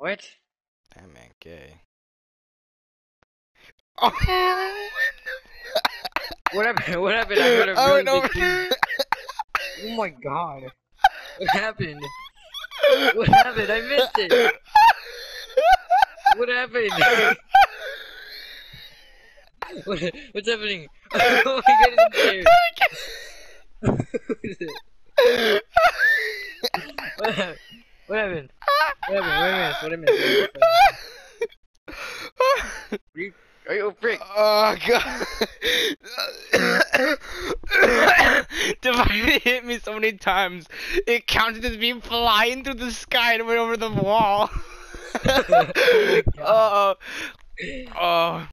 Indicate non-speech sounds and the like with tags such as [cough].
What? That man gay. Oh, [laughs] what happened? [laughs] What happened? I heard a I really went big. [laughs] Oh my god. What happened? What happened? I missed it. What happened? what, what's happening? Oh my god, it's there. What is it? What happened? What happened? What happened? What did I miss? What did I miss? What did I? Are you a prick? Oh god. [coughs] Divine hit me so many times. It counted as me flying through the sky and went over the wall. [laughs] [laughs] Oh God. oh. Oh.